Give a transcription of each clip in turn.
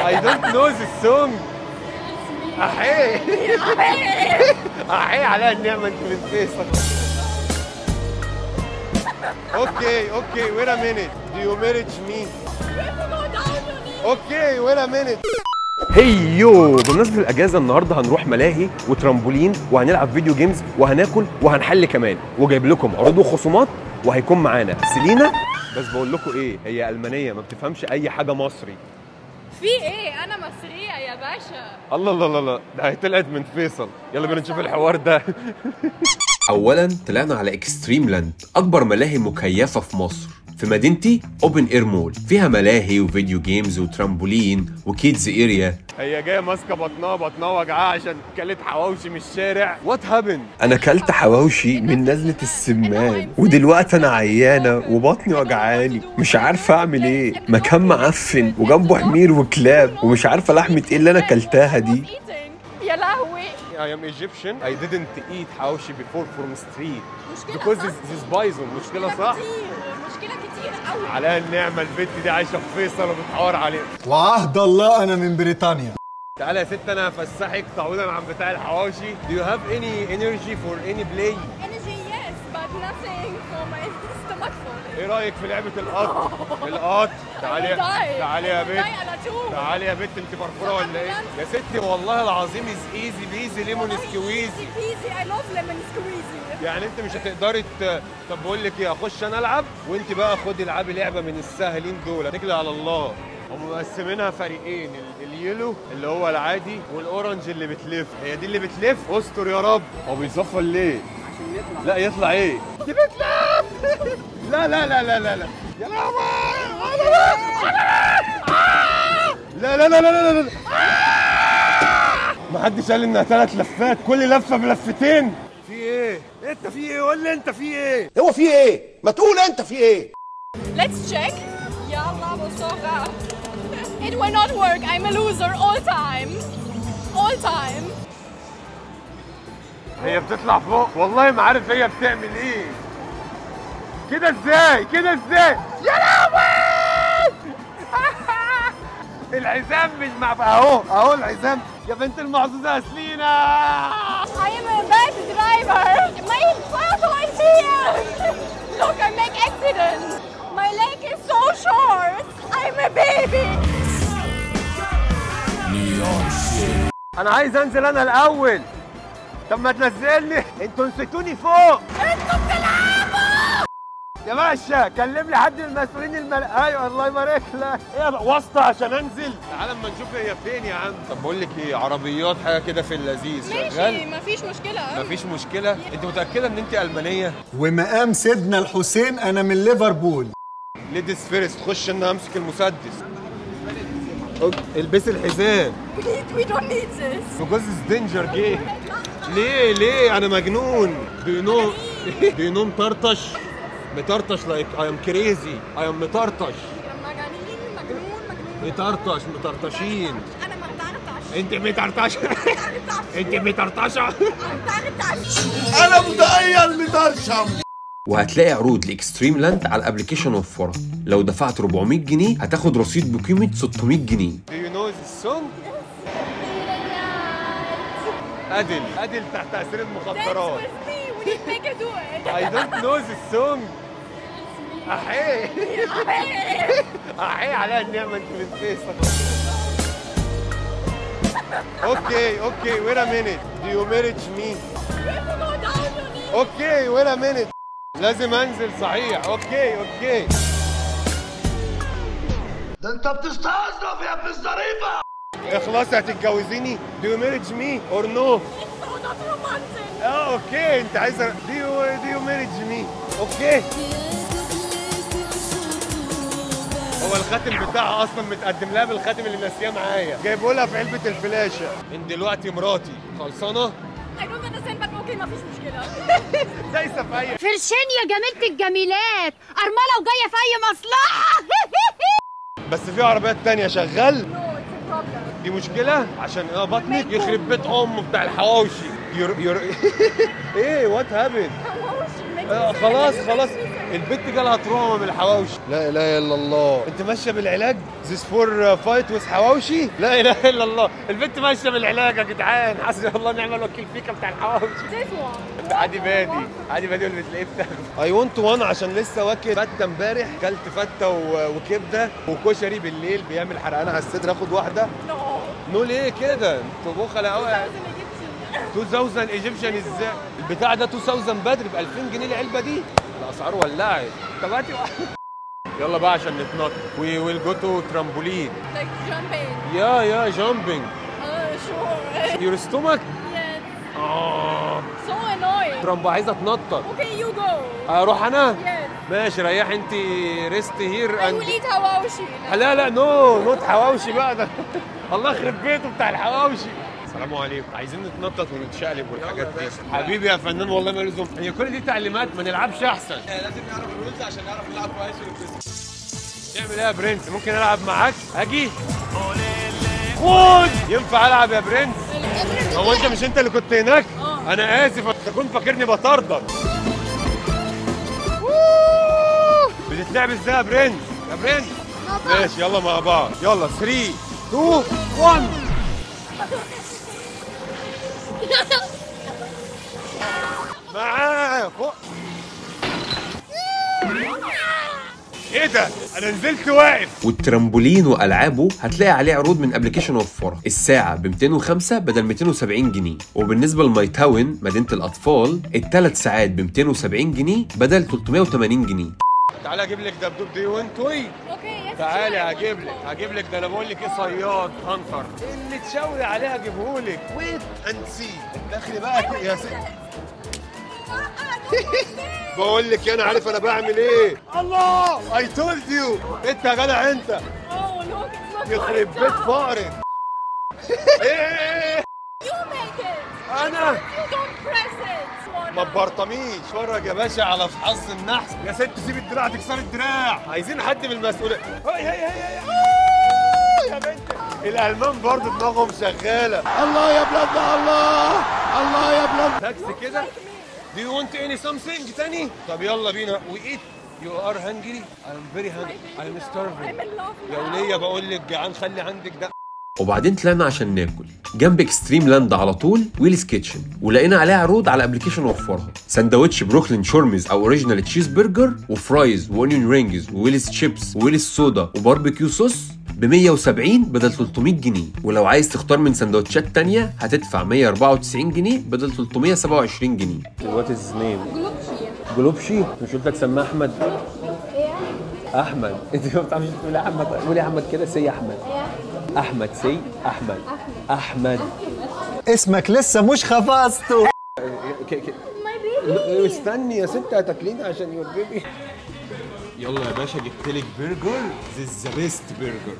I don't know this song. أحي أحي على النعمة أنت فيصل okay okay wait a minute. Do you marriage me? okay wait a minute. Hey yo بمناسبة الأجازة النهاردة هنروح ملاهي وترامبولين وهنلعب video games وهناكل وهنحل كمان. وجايب لكم عروض وخصومات وهيكون معانا سيلينا. بس بقول لكم إيه هي ألمانية ما بتفهمش أي حاجة مصري. في إيه؟ أنا مصرية يا باشا. الله الله الله ده هي طلعت من فيصل. يلا بينا نشوف الحوار ده. اولا طلعنا على Extreme Land أكبر ملاهي مكيفة في مصر. في مدينتي Open Air Mall فيها ملاهي و video games و trampoline و kids area هي جاية ماسكة بطنها بطنها وجعها عشان كلت حواوشي من الشارع. What happened أنا كلت حواوشي من نزلة السمان. ودلوقتي أنا عيانة وبطني وجعاني مش عارفة أعمل إيه. مكان معفن وجنبه حمير وكلاب. ومش عارفة لحمة إيه اللي أنا كلتها دي. يا لهوي. I am Egyptian. I didn't eat حواوشي before from street. مشكلة because صح؟ this, this poison مشكلة صح؟ عليها النعمة البت دي عايشة في فيصل وبتحور عليها وعهد الله أنا من بريطانيا. تعالى يا ست أنا هفسحك تعويضا عن بتاع الحواوشي. Do you have any energy for any play؟ إيه رأيك في لعبة القط؟ القط. تعالي يا- تعالي يا طول. تعالي يا بت انت فرفورة ولا إيه؟ يا ستي والله العظيم is easy peasy lemon squeezy peasy I love lemon squeezy يعني انت مش هتقدري. طب بقول لك إيه اخش أنا العب؟ وانت بقى خدي العبي لعبة من السهلين دول. اتكلي على الله. هم مقسمينها فريقين ال- ال yellow اللي هو العادي وال orange اللي بتلف. هي دي اللي بتلف؟ استر يا رب. هو بيصفر ليه؟ لا يطلع إيه؟ بتلف لا لا لا لا لا لا. يا لا لا لا لا لا لا لا. ما حدش قال إنها ثلاث لفات كل لفة بلفتين. في إيه؟ أنت في إيه؟ قول لي أنت في إيه؟ هو في إيه؟ ما تقول أنت في إيه؟ let's check. يلا بسرعة it will not work. I'm a loser all time. هي بتطلع فوق. والله ما عارف هي بتعمل إيه. كده إزاي؟ كده إزاي؟ يا لهوي! الحزام مش مع اهو اهو الحزام. يا بنت المعزوزة يا سلينا. I am a bad driver. My photo is here. Look I make accident my leg is so short. I'm a baby. أنا عايز أنزل أنا الأول. طب ما تنزلني. أنتوا نسيتوني فوق. أنتوا بتلعبوا! يا باشا كلم لي حد من المسؤولين المل... أيوه الله يبارك لك. إيه واسطة عشان أنزل. تعال أما نشوف هي فين يا عم. طب بقول لك إيه عربيات حاجة كده في اللذيذ. ماشي شغال؟ مفيش مشكلة مفيش مشكلة؟ أنت متأكدة إن أنت ألمانية؟ ومقام سيدنا الحسين أنا من ليفربول. Ladies first خش أنا أمسك المسدس. البسي الحزام. We don't need this. Because it's danger game ليه ليه؟ أنا مجنون. Know do you know مطرطش؟ مطرطش like I am crazy. I am مطرطش. مجانين مجنون مجنون مطرطش مطرطشين. أنا ارتعرتش أنت مطرطشه أنت مطرطشة. أنا متغير مترشم وهتلاقي عروض لاكستريم لاند على الابلكيشن وفرها لو دفعت 400 جنيه هتاخد رصيد بقيمة 600 جنيه. أدل. أدل تحت تأثير المخدرات. I don't know this song. أحي. أحي. عليها النعمة أنت من okay okay wait a minute. Do you marriage me? okay wait a minute. لازم أنزل صحيح. okay okay. ده أنت بتستظرف يا ابن الظريفه اخلصي هتتجوزيني do you marriage me or no آه okay. أنت عايزة do you do you marriage me okay. هو الخاتم بتاعها أصلا متقدم لها بالخاتم اللي ناسياه معايا. جايبه لها في علبة الفلاشة. انت دلوقتي مراتي. خلصانة؟ okay مفيش مشكلة. دايسة في اي version يا جميلة الجميلات. أرملة وجاية في أي مصلحة. بس في عربيات تانية شغال no it's a problem دي مشكلة؟ عشان آه بطنك يخرب بيت أمه بتاع الحواوشي. ير... ير... إيه what happen آه خلاص. خلاص. البت جالها trauma من الحواوشي. لا إله إلا الله. انت ماشيه بالعلاج؟ this for fight with حواوشي؟ لا إله إلا الله. البت ماشية بالعلاج يا جدعان. حسبي الله ونعم الوكيل فيك بتاع الحواوشي. عادي بادي. عادي بادي اللي بتلاقيه بتاخده I want one عشان لسه واكل فتة امبارح. كلت فتة و- وكبدة وكشري بالليل بيعمل حرقان على الصدر آخد واحدة. no ليه كده؟ أنتوا بخلة قوي 2000 Egyptian إزاي البتاع ده 2000 بدري ب 2000 جنيه العلبة دي الأسعار ولعت طب هاتي. يلا بقى عشان نتنطط we will go to trampoline Like jumping. yeah yeah jumping Uh, sure. your stomach. آه So annoying. ترامب عايزة تنطط Okay, you go. أروح أنا Yes. ماشي ريحي انت rest here will eat hawashi. لا لا no not حواوشي بقى ده الله يخرب بيته بتاع الحواوشي السلام عليكم. عايزين نتنطط ونتشقلب والحاجات دي. حبيبي يا فنان والله ما لزوم هي كل دي تعليمات؟ ما نلعبش أحسن. لازم نعرف ال rules عشان نعرف نلعب كويس ونتبسط تعمل إيه يا برنس؟ ممكن ألعب معاك؟ أجي خد. ينفع ألعب يا برنس؟ هو أنت مش أنت اللي كنت هناك؟ أنا آسف. أنت كنت فاكرني بطردك بتتلعب إزاي يا برنس يا برنس ماشي يلا مع بعض يلا 3 2 1 معاه فوق إيه ده؟ أنا نزلت واقف. والترامبولين وألعابه هتلاقي عليه عروض من application وفرها الساعة ب 205 بدل 270 جنيه. وبالنسبة ل My Town مدينة الأطفال الثلاث ساعات ب 270 جنيه بدل 380 جنيه. تعالى أجيب لك دبدوب do you want toy. Okay, yes. تعالي. هجيب لك هجيب لك ده أنا بقول لك إيه صياد hunter. اللي تشاوري عليه هجيبه لك. wait and see داخلي بقى يا ست بقول لك أنا عارف أنا بعمل إيه. الله! I told you إنت يا جدع أنت. يخرب بيت. فقرك إيه. Make it. أنا You don't press it. ما تبرطميش. اتفرج يا باشا على حظ النحس. يا ست سيب الدراع تكسر الدراع. عايزين حد من المسؤولين هاي هاي هاي هاي. آه، يا بنت. الألمان برضه دماغهم شغالة. الله يا بلاد الله الله يا بلاد. تاكسي كده. Do you want any something تاني؟ طب يلا بينا. We eat. You are hungry. I'm very hungry. I'm starving. يا ولية بقول لك جعان خلي عندك ده وبعدين طلعنا عشان ناكل. جنب Extreme Land على طول Willy's Kitchen ولقينا عليها عروض على application وفرها سندوتش Brooklyn shrooms أو اوريجينال تشيز برجر وفرايز واونيون رينجز وويلز شيبس وويلز صودا وباربيكيو صوص ب 170 بدل 300 جنيه. ولو عايز تختار من سندوتشات تانية هتدفع 194 جنيه بدل 327 جنيه. what is name جلوبشي. مش قلت لك سماه أحمد؟ أحمد. أنت ما بتعرفش تقولي أحمد؟ قولي أحمد كده say أحمد. أحمد say أحمد. أحمد. اسمك لسه مش خفصته ك- استني يا ست هتاكليني عشان your baby يلا يا باشا جبت لك burger. this the best burger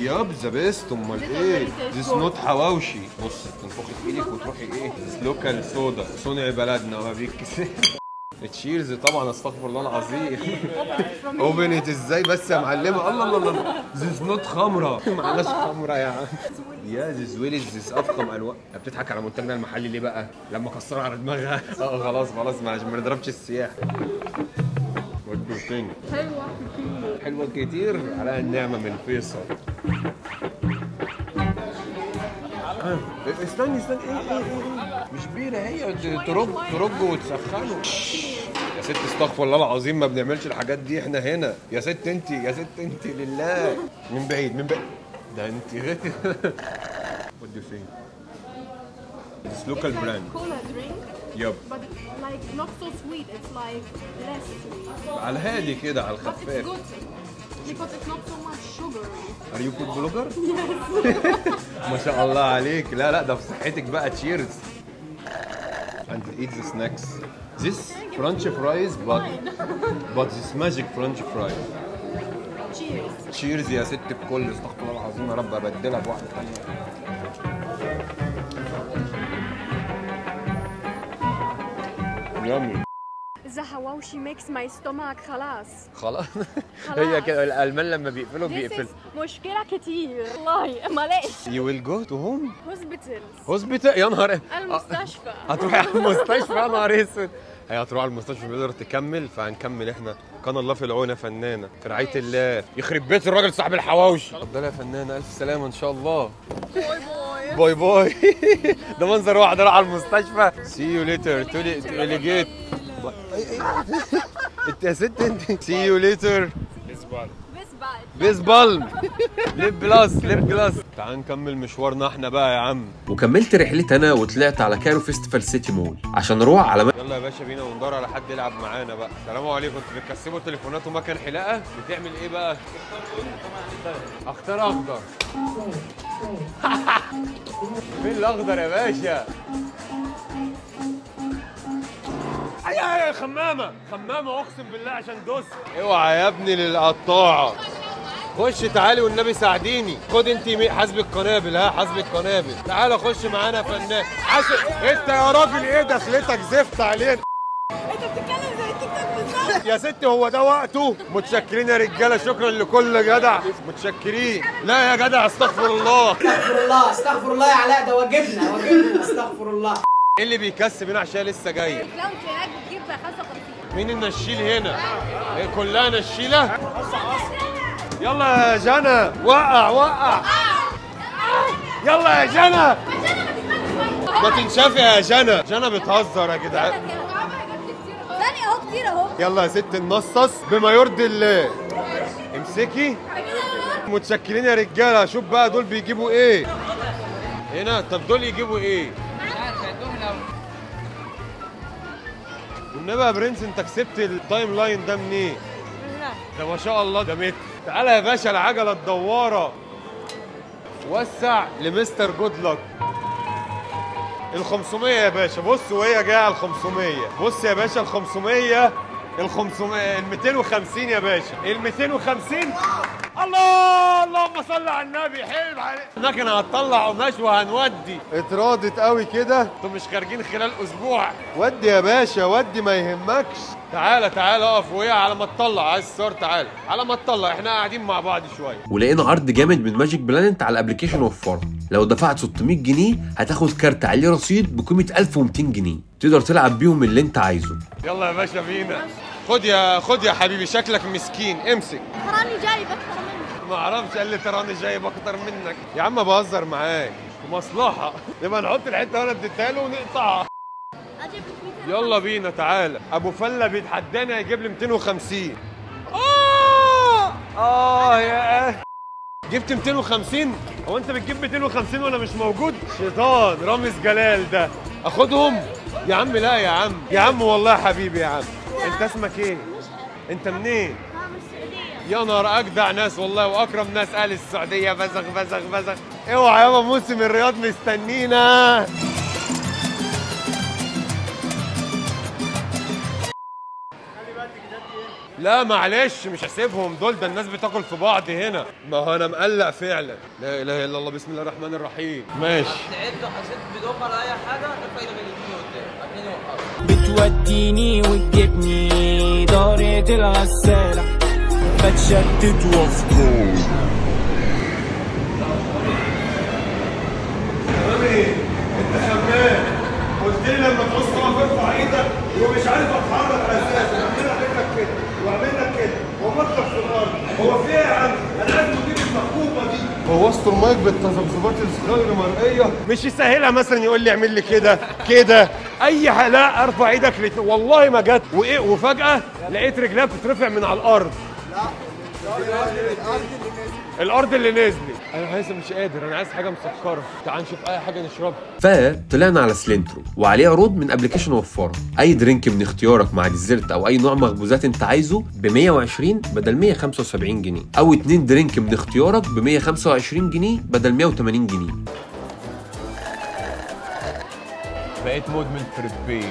yep the best أمال إيه؟ this not حواوشي. بص تنفخي في إيدك وتروحي إيه؟ this local soda صنع بلدنا ما بيتكسر cheers طبعا أستغفر الله العظيم. open it إزاي بس يا معلمه الله الله الله. this not خمرة. معناش خمرة يا عم. yeah this Willy's this أفخم أنواع. بتضحك على منتجنا المحلي ليه بقى؟ لما كسرها على دماغها. آه خلاص خلاص ما عشان ما نضربش السياح. حلوة حلوة كتير على النعمة من فيصل. آه، استني استني. إيه إيه إيه إيه؟ مش بيرة هي؟ ترج ترج وتسخنه. ست استغفر الله العظيم ما بنعملش الحاجات دي إحنا هنا يا ست انت يا ست انت لله من بعيد من بعيد ده انت غير What do you think? It's local brand. cola drink, Yup. but like not so sweet. It's like less sweet, على الهادي كده على but it's good because it's not so much sugary. Are you food blogger? ما شاء الله عليك لا لا ده في صحتك بقى تشيرز and eat the snacks french fries but but this magic french fries. Cheers. تشيرز يا ست الكل استغفر الله العظيم يا رب أبدلها بواحدة ثانية يامي The hawashi makes my stomach خلاص. خلاص. هي كده الألمان لما بيقفلوا This بيقفل. is مشكلة كتير. والله معلش. you will go to home? Hospitals. hospital يا نهار المستشفى. هتروحي على المستشفى يا نهار أسود. هي هتروح على المستشفى مش قادره تكمل فهنكمل إحنا. كان الله في العون يا فنانة. في رعاية الله. يخرب بيت الراجل صاحب الحواوشي. اتفضلي يا فنانة ألف سلامة إن شاء الله. bye bye. ده منظر واحد راح على المستشفى. see you later تولي تولي جيت انت يا ست انت see you later peace balm lip gloss lip gloss تعال نكمل مشوارنا إحنا بقى يا عم. وكملت رحلتي أنا وطلعت على Cairo Festival City Mall. عشان أروح على م... يلا يا باشا بينا وندور على حد يلعب معانا بقى. السلام عليكم. أنتوا بتكسبوا تليفونات ومكان حلاقة؟ بتعمل إيه بقى؟ اختار اخضر. فين الاخضر يا باشا؟ اي اي خمامة. خمامة اقسم بالله عشان دوس. اوعى يا ابني للقطاعة. خش تعالي والنبي ساعديني. خد انت حاسب القنابل ها حاسب القنابل. تعالى خش معانا يا فنان. حاسب انت يا راجل إيه دخلتك؟ زفت علينا. انت بتتكلم زي التيك توك بالظبط. يا ستي هو ده وقته؟ متشكرين يا رجالة شكرا لكل جدع. متشكرين. لا يا جدع استغفر الله. استغفر الله استغفر الله يا علاء ده واجبنا واجبنا استغفر الله. إيه اللي بيكسب هنا عشان لسه جاي؟ لو هناك بتجيب 55 مين النشيل هنا؟ إيه كلها نشيلة؟ يلا يا جنى وقع وقع. يلا يا جنى. ما تنشفي يا جنى. جنى بتهزر يا جدعان. ثاني اهو كتير اهو. يلا يا ست النصص بما يرضي الله. امسكي. متشكرين يا رجالة. شوف بقى دول بيجيبوا إيه. هنا طب دول يجيبوا إيه؟ والنبي يا برنس انت كسبت ال timeline ده منين؟ ده ما شاء الله ده متر. تعالى يا باشا العجلة الدوارة. وسع ل Mr. Good Luck ال 500 يا باشا. بص وهي جاية على ال 500 بص يا باشا ال 500 ال 500 ال 250 يا باشا. ال 250 الله اللهم صل على النبي حلو عليك المكنه هتطلع قماش وهنودي. اتراضت قوي كده؟ أنتوا مش خارجين خلال أسبوع. ودي يا باشا ودي ما يهمكش. تعالى تعالى اقف وهي على ما تطلع. عايز الصور تعالى على ما تطلع. إحنا قاعدين مع بعض شوية. ولقينا عرض جامد من Magic Planet على ال application وفره لو دفعت 600 جنيه هتاخد كارت عليه رصيد بقيمة 1200 جنيه. تقدر تلعب بيهم اللي انت عايزه. يلا يا باشا بينا. خد يا خد يا حبيبي شكلك مسكين. امسك. تراني جايب أكتر منك. ما أعرفش قال لي تراني جايب أكتر منك. يا عم بهزر معاك. مصلحة. نبقى نحط الحتة وأنا اديتها له ونقطعها. أجيب لك 200 يلا بينا تعالى أبو فله بيتحداني هيجيب لي 250 آه آه يا جبت 250 هو أنت بتجيب 250 وأنا مش موجود؟ شيطان رامز جلال ده. أخدهم. يا عم لا يا عم. يا عم والله حبيبي يا عم. انت اسمك إيه؟ انت منين؟ يا نهار اجدع ناس والله واكرم ناس أهل السعودية. بزغ بزغ بزغ. اوعى يابا موسم الرياض مستنينا. لا معلش مش هسيبهم دول ده الناس بتاكل في بعض هنا. ما هو أنا مقلق فعلا. لا اله الا الله بسم الله الرحمن الرحيم. ماشي. تعبت حسيت بدوخة ولا أي حاجة اليمين قدام بتوديني وتجيبني دارة الغسالة بتشتت وافكار انت فنان قلت لي لما تعوز تقف ارفع إيدك ومش عارف اتحرك أساسا اعمل لك كده. واعمل لك كده. ومطلق في الأرض. هو في إيه يا عم؟ أنا عايز مدير المحبوبه دي. بوظت المايك بالتذبذبات الغير مرئية. مش يسهلها مثلا يقول لي اعمل لي كده كده. أي لا أرفع إيدك لت... والله ما جت. وإيه وفجأة لقيت رجليها بتترفع من على الأرض. الأرض اللي نزلت أنا عايز مش قادر أنا عايز حاجة مسكرة. تعال نشوف أي حاجة نشربها. فطلعنا على Cilantro وعليه عروض من application وفره أي drink من اختيارك مع dessert أو أي نوع مخبوزات أنت عايزه ب 120 بدل 175 جنيه. أو اتنين drink من اختيارك ب 125 جنيه بدل 180 جنيه. بقيت مدمن فريبي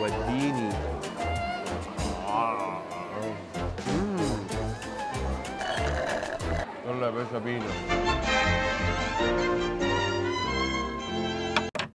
وديني. يلا يا باشا بينا.